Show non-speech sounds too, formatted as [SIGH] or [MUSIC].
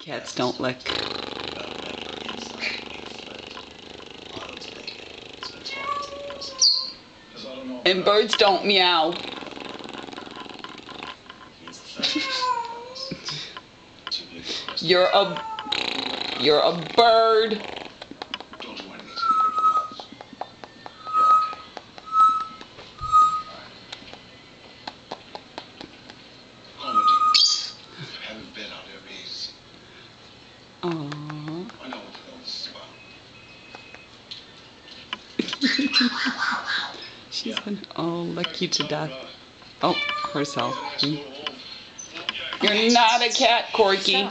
Cats don't lick. And birds don't meow. [LAUGHS] You're a you're a bird. About. She's been oh lucky to death. Oh, herself. Hmm. You're not a cat, Corkey.